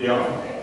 Yeah.